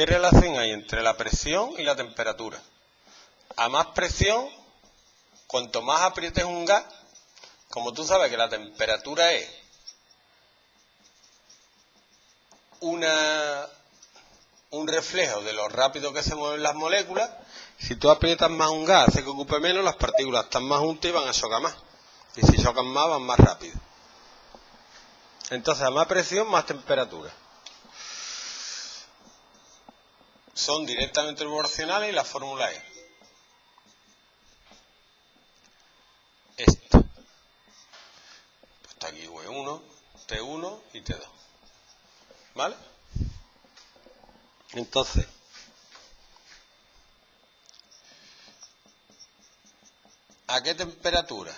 ¿Qué relación hay entre la presión y la temperatura? A más presión, cuanto más aprietes un gas, como tú sabes que la temperatura es un reflejo de lo rápido que se mueven las moléculas, si tú aprietas más un gas, hace que ocupe menos, las partículas están más juntas y van a chocar más. Y si chocan más, van más rápido. Entonces, a más presión, más temperatura. Son directamente proporcionales y la fórmula es esta. Pues está aquí V1, T1 y T2. ¿Vale? Entonces, ¿a qué temperatura?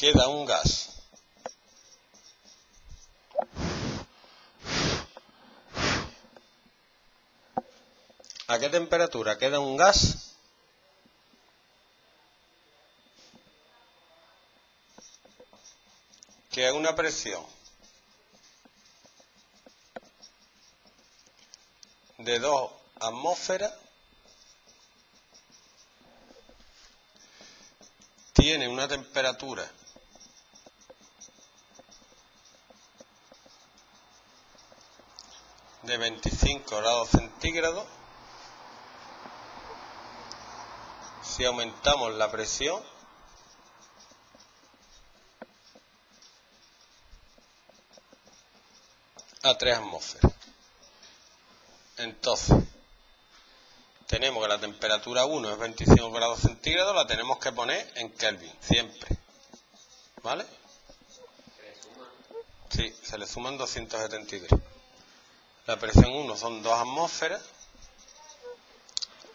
Queda un gas. ¿A qué temperatura queda un gas? que a una presión de 2 atmósferas tiene una temperatura de 25 grados centígrados si aumentamos la presión a 3 atmósferas. Entonces, tenemos que la temperatura 1 es 25 grados centígrados, la tenemos que poner en Kelvin, siempre. ¿Vale? Sí, se le suman 273. La presión 1 son 2 atmósferas.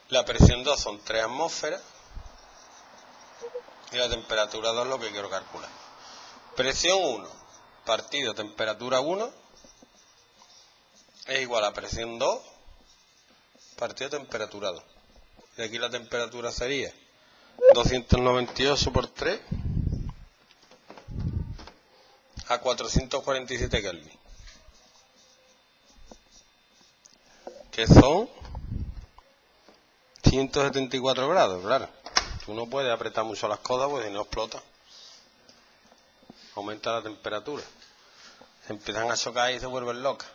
La presión 2 son 3 atmósferas. Y la temperatura 2 es lo que quiero calcular. Presión 1 partido temperatura 1 es igual a presión 2 partido temperatura 2. Y aquí la temperatura sería 298 por 3 a 447 Kelvin. Que son 174 grados, claro. Tú no puedes apretar mucho las codas porque no explota. Aumenta la temperatura. Se empiezan a chocar y se vuelven locas.